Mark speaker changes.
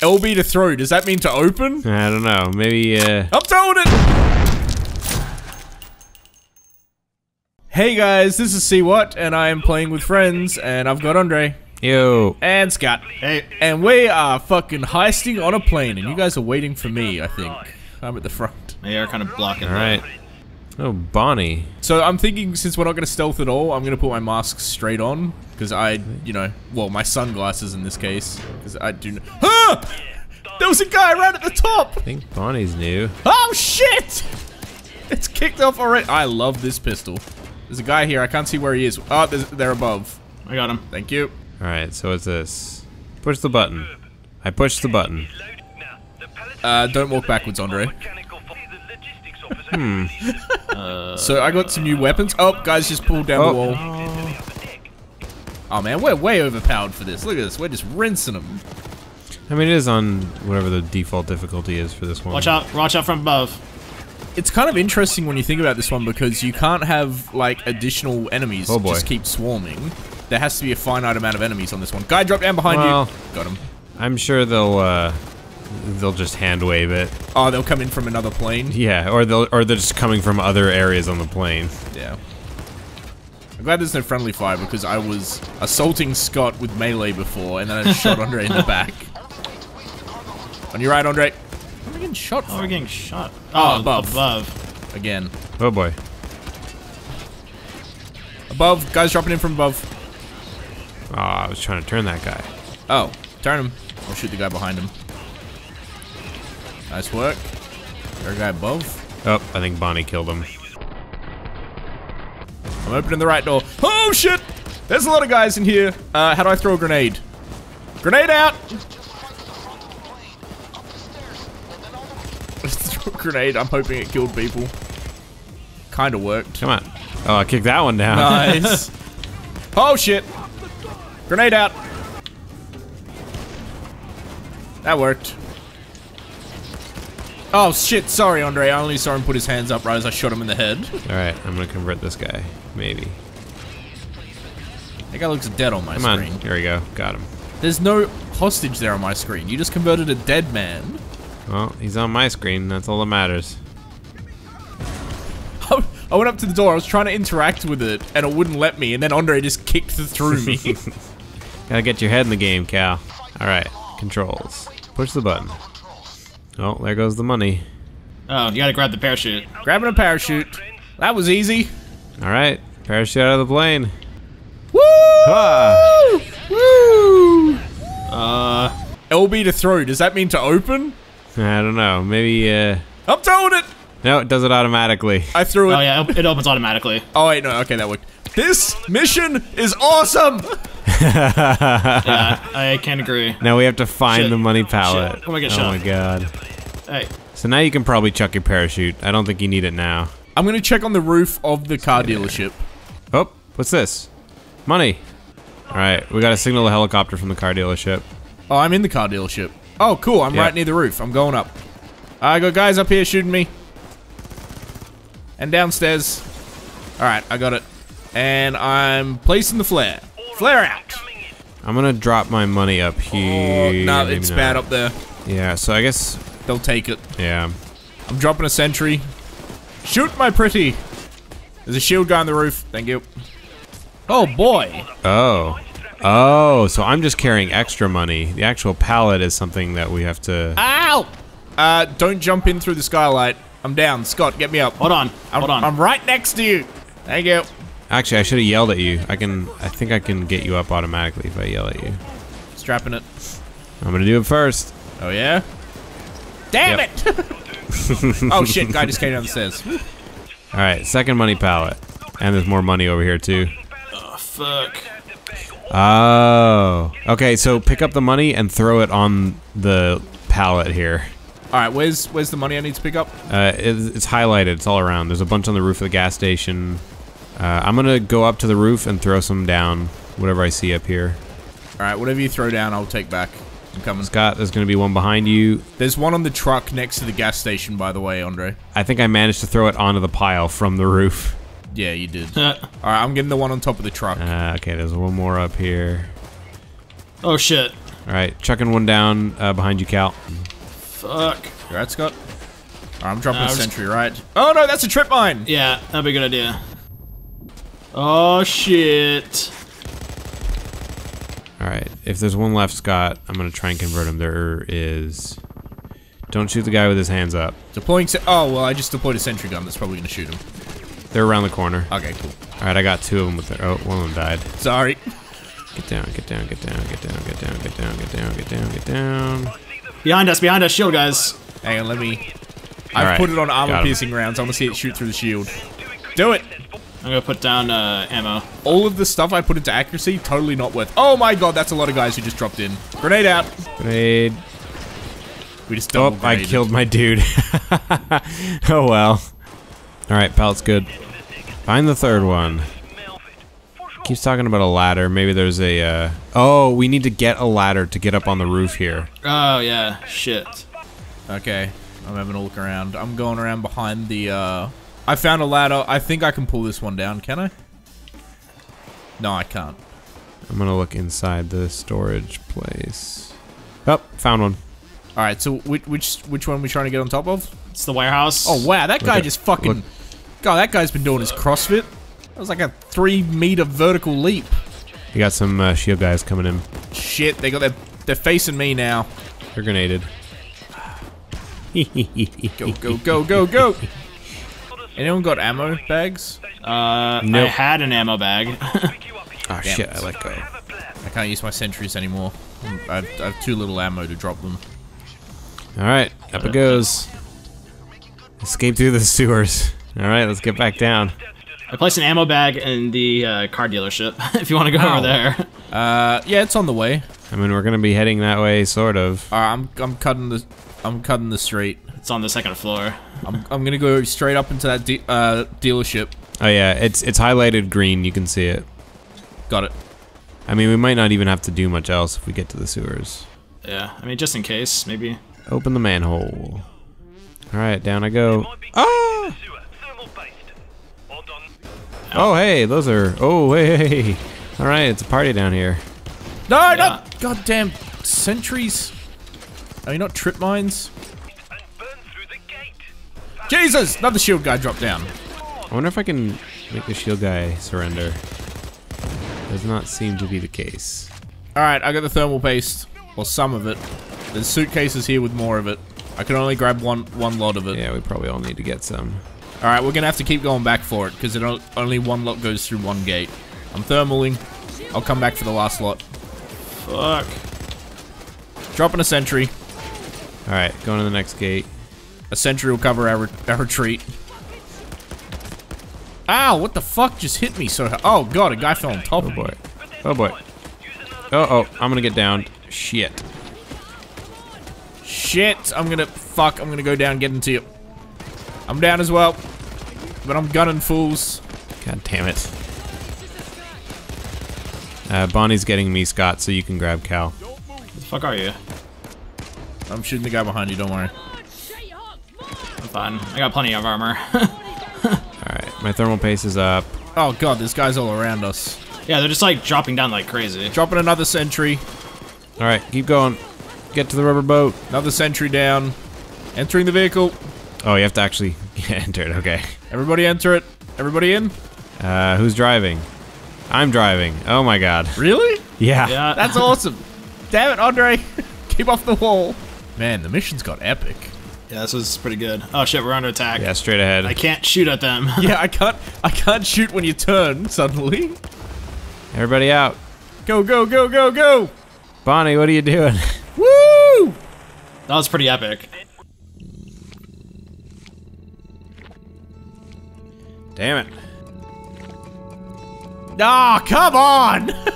Speaker 1: LB to throw. Does that mean to open?
Speaker 2: I don't know. Maybe, uh...
Speaker 1: I'm throwing it! Hey guys, this is See Wut, and I am playing with friends, and I've got Andre
Speaker 2: Yo.
Speaker 1: and Scott.
Speaker 3: Hey,
Speaker 1: And we are fucking heisting on a plane, and you guys are waiting for me, I think. I'm at the front.
Speaker 3: they are kind of blocking.
Speaker 2: Alright. Oh, Bonnie.
Speaker 1: So I'm thinking, since we're not going to stealth at all, I'm going to put my mask straight on. Because I, you know, well, my sunglasses in this case. Because I do. Huh! There was a guy right at the top!
Speaker 2: I think Bonnie's new.
Speaker 1: Oh shit! It's kicked off already. I love this pistol. There's a guy here. I can't see where he is. Oh, there's, they're above.
Speaker 3: I got him.
Speaker 1: Thank you.
Speaker 2: Alright, so what's this? Push the button. I pushed the button.
Speaker 1: Uh, don't walk backwards, Andre.
Speaker 2: Hmm.
Speaker 1: So I got some new weapons. Oh, guys just pulled down
Speaker 2: Oh.
Speaker 1: the wall. Oh man, we're way overpowered for this. Look at this. We're just rinsing them.
Speaker 2: I mean, it is on whatever the default difficulty is for this one.
Speaker 3: Watch out! Watch out from above.
Speaker 1: It's kind of interesting when you think about this one because you can't have like additional enemies
Speaker 2: Oh, boy.
Speaker 1: just keep swarming. There has to be a finite amount of enemies on this one. Guy drop down behind
Speaker 2: Well-
Speaker 1: you. Got him.
Speaker 2: I'm sure they'll, uh... They'll just hand wave it.
Speaker 1: Oh, they'll come in from another plane.
Speaker 2: Yeah, or they'll, or they're just coming from other areas on the plane.
Speaker 1: Yeah. I'm glad there's no friendly fire because I was assaulting Scott with melee before and then I shot Andre in the back. On your right, Andre. Where are I getting shot
Speaker 3: Oh, we're
Speaker 1: from?
Speaker 3: getting shot.
Speaker 1: Oh,
Speaker 3: Oh,
Speaker 1: above.
Speaker 3: above.
Speaker 1: Again.
Speaker 2: Oh boy.
Speaker 1: Above. Guys dropping in from above.
Speaker 2: Oh, I was trying to turn that guy.
Speaker 1: Oh, turn him. I'll shoot the guy behind him. Nice work. There a guy above.
Speaker 2: Oh, I think Bonnie killed him.
Speaker 1: I'm opening the right door. Oh shit! There's a lot of guys in here. Uh, how do I throw a grenade? Grenade out! Grenade. I'm hoping it killed people. Kinda worked.
Speaker 2: Come on. Oh, I kicked that one down.
Speaker 1: Nice. oh shit! Grenade out! That worked. Oh shit, sorry Andre, I only saw him put his hands up right as I shot him in the head.
Speaker 2: Alright, I'm gonna convert this guy. Maybe.
Speaker 1: That guy looks dead on my
Speaker 2: Come
Speaker 1: screen.
Speaker 2: on. Here we go. Got him.
Speaker 1: There's no hostage there on my screen. You just converted a dead man.
Speaker 2: Well, he's on my screen. That's all that matters.
Speaker 1: I went up to the door, I was trying to interact with it, and it wouldn't let me, and then Andre just kicked through me.
Speaker 2: Gotta get your head in the game, Cal. Alright. Controls. Push the button. Oh, there goes the money.
Speaker 3: Oh, you gotta grab the parachute.
Speaker 1: Grabbing a parachute. That was easy.
Speaker 2: Alright. Parachute out of the plane.
Speaker 1: Woo!
Speaker 2: Ah!
Speaker 1: Woo!
Speaker 3: Uh,
Speaker 1: LB to throw, does that mean to open?
Speaker 2: I don't know. Maybe, uh...
Speaker 1: I'm throwing it!
Speaker 2: No, it does it automatically.
Speaker 1: I threw it.
Speaker 3: oh yeah, it opens automatically.
Speaker 1: Oh wait, no, okay, that worked. This mission is awesome!
Speaker 3: Yeah, I can't agree.
Speaker 2: Now we have to find
Speaker 3: Shit.
Speaker 2: the money pallet.
Speaker 3: Shit. Oh my God,
Speaker 2: Oh my god.
Speaker 3: Hey,
Speaker 2: So now you can probably chuck your parachute. I don't think you need it now.
Speaker 1: I'm gonna check on the roof of the car dealership.
Speaker 2: Oh, what's this? Money. Alright, we gotta signal a helicopter from the car dealership.
Speaker 1: Oh, I'm in the car dealership. Oh, cool, I'm
Speaker 2: Yeah.
Speaker 1: right near the roof. I'm going up. I got guys up here shooting me. And downstairs. Alright, I got it. And I'm placing the flare. Flare out!
Speaker 2: I'm gonna drop my money up
Speaker 1: Oh,
Speaker 2: here.
Speaker 1: no,
Speaker 2: maybe
Speaker 1: it's
Speaker 2: not.
Speaker 1: bad up there.
Speaker 2: Yeah, so I guess,
Speaker 1: They'll take it.
Speaker 2: yeah.
Speaker 1: I'm dropping a sentry. Shoot my pretty. There's a shield guy on the roof. Thank you. Oh boy.
Speaker 2: Oh. Oh, so I'm just carrying extra money. The actual pallet is something that we have to...
Speaker 1: Ow! Uh, don't jump in through the skylight. I'm down. Scott, get me up.
Speaker 3: hold on,
Speaker 1: I'm,
Speaker 3: hold on.
Speaker 1: I'm right next to you. Thank you.
Speaker 2: Actually, I should have yelled at you. I can... I think I can get you up automatically if I yell at you.
Speaker 1: Strapping it.
Speaker 2: I'm gonna do it first.
Speaker 1: Oh yeah. Damn
Speaker 2: Yep.
Speaker 1: it! oh shit! Guy just came down the stairs.
Speaker 2: Alright, second money pallet. And there's more money over here too.
Speaker 3: oh, fuck.
Speaker 2: Oh. Okay, so pick up the money and throw it on the pallet here.
Speaker 1: All right, where's where's the money I need to pick up?
Speaker 2: Uh, it's, it's highlighted. It's all around. There's a bunch on the roof of the gas station. Uh, I'm gonna go up to the roof and throw some down. Whatever I see up here.
Speaker 1: All right, whatever you throw down, I'll take back. I'm coming.
Speaker 2: Scott, there's gonna be one behind you.
Speaker 1: There's one on the truck next to the gas station, by the way, Andre.
Speaker 2: I think I managed to throw it onto the pile from the roof.
Speaker 1: Yeah, you did. All right, I'm getting the one on top of the truck.
Speaker 2: Uh, okay, there's one more up here.
Speaker 3: oh shit.
Speaker 2: All right, chucking one down uh, behind you, Cal.
Speaker 3: Fuck.
Speaker 1: You right, Scott? Alright, I'm dropping
Speaker 3: Nah,
Speaker 1: a
Speaker 3: I was-
Speaker 1: sentry, right? Oh no, that's a trip mine!
Speaker 3: Yeah, that'd be a good idea. Oh shit.
Speaker 2: All right, if there's one left, Scott, I'm gonna try and convert him. There is. Don't shoot the guy with his hands up.
Speaker 1: Deploying se- Oh, well, I just deployed a sentry gun that's probably gonna shoot him.
Speaker 2: They're around the corner.
Speaker 1: Okay, cool.
Speaker 2: All right, I got two of them with their. Oh, one of them died.
Speaker 1: Sorry.
Speaker 2: Get down, get down, get down, get down, get down, get down, get down, get down, get down.
Speaker 3: Behind us, behind us, shield guys.
Speaker 1: Hang on, let me... I've
Speaker 2: Alright,
Speaker 1: put it on armor-piercing rounds. I want to see it shoot through the shield. Do it!
Speaker 3: I'm gonna put down uh, ammo.
Speaker 1: All of the stuff I put into accuracy, totally not worth... Oh my god, that's a lot of guys who just dropped in. Grenade out!
Speaker 2: Grenade.
Speaker 1: We just
Speaker 2: Oh, I killed my dude. oh well. All right, pallet's good. Find the third one. Keeps talking about a ladder. Maybe there's a. Uh... Oh, we need to get a ladder to get up on the roof here.
Speaker 3: Oh yeah, shit.
Speaker 1: Okay, I'm having a look around. I'm going around behind the, uh... I found a ladder. I think I can pull this one down, can I? No, I can't.
Speaker 2: I'm gonna look inside the storage place. Oh, found one.
Speaker 1: Alright, so which, which which one are we trying to get on top of?
Speaker 3: It's the warehouse.
Speaker 1: Oh wow, that guy
Speaker 2: at-
Speaker 1: just fucking.
Speaker 2: look.
Speaker 1: God, that guy's been doing his CrossFit. That was like a three meter vertical leap.
Speaker 2: You got some uh, shield guys coming in.
Speaker 1: Shit, they got their. They're facing me now.
Speaker 2: They're grenaded.
Speaker 1: Go, go, go, go, go. Anyone got ammo bags?
Speaker 3: Uh, I had an ammo bag.
Speaker 2: Oh
Speaker 1: Damn
Speaker 2: shit!
Speaker 1: it.
Speaker 2: I let go.
Speaker 1: I can't use my sentries anymore. I have, I have too little ammo to drop them.
Speaker 2: All right, up it goes. Escape through the sewers. All right, let's get back down.
Speaker 3: I placed an ammo bag in the uh, car dealership. if you want to go
Speaker 1: Ow.
Speaker 3: over there.
Speaker 1: Uh, yeah, it's on the way.
Speaker 2: I mean, we're gonna be heading that way, sort of.
Speaker 1: Alright, I'm I'm cutting the I'm cutting the street.
Speaker 3: It's on the second floor.
Speaker 1: I'm I'm gonna go straight up into that de uh, dealership.
Speaker 2: Oh yeah, it's it's highlighted green. You can see it.
Speaker 1: Got it.
Speaker 2: I mean, we might not even have to do much else if we get to the sewers.
Speaker 3: Yeah, I mean, just in case, maybe.
Speaker 2: Open the manhole. All right, down I go. Ah! Oh hey, those are. Oh hey hey. hey. All right, it's a party down here.
Speaker 1: No,
Speaker 3: Yeah.
Speaker 1: not goddamn sentries. Are you not trip mines? Jesus! Another shield guy dropped down.
Speaker 2: I wonder if I can make the shield guy surrender. Does not seem to be the case.
Speaker 1: Alright, I got the thermal paste. Well, some of it. There's suitcases here with more of it. I can only grab one one lot of it.
Speaker 2: Yeah, we probably all need to get some.
Speaker 1: Alright, we're gonna have to keep going back for it, because it only one lot goes through one gate. I'm thermaling. I'll come back for the last lot.
Speaker 3: Fuck.
Speaker 1: Dropping a sentry.
Speaker 2: All right, going to the next gate.
Speaker 1: A sentry will cover our, our retreat. Ow, what the fuck just hit me so Oh god, a guy fell on top
Speaker 2: Oh
Speaker 1: of me.
Speaker 2: Oh boy. Oh boy. Oh oh, I'm gonna get down. Shit.
Speaker 1: Shit, I'm gonna, fuck, I'm gonna go down, get into you. I'm down as well. But I'm gunning fools.
Speaker 2: God damn it. Uh, Bonnie's getting me, Scott, so you can grab Cal.
Speaker 3: What the fuck are you?
Speaker 1: I'm shooting the guy behind you, don't worry.
Speaker 3: I'm fine. I got plenty of armor.
Speaker 2: Alright, my thermal paste is up.
Speaker 1: Oh god, there's guys all around us.
Speaker 3: yeah, they're just like dropping down like crazy.
Speaker 1: Dropping another sentry.
Speaker 2: Alright, keep going. Get to the rubber boat.
Speaker 1: Another sentry down. Entering the vehicle.
Speaker 2: Oh, you have to actually enter it, okay.
Speaker 1: Everybody enter it. Everybody in?
Speaker 2: Uh, who's driving? I'm driving. Oh my god.
Speaker 1: Really?
Speaker 2: Yeah.
Speaker 3: Yeah.
Speaker 1: That's awesome. Damn it, Andre. Keep off the wall. Man, the mission's got epic.
Speaker 3: Yeah, this was pretty good. Oh shit, we're under attack.
Speaker 2: Yeah, straight ahead.
Speaker 3: I can't shoot at them.
Speaker 1: Yeah, I can't I can't shoot when you turn suddenly.
Speaker 2: Everybody out.
Speaker 1: Go, go, go, go, go!
Speaker 2: Bonnie, what are you doing?
Speaker 3: That was pretty epic.
Speaker 2: Damn it.
Speaker 1: Ah, come on!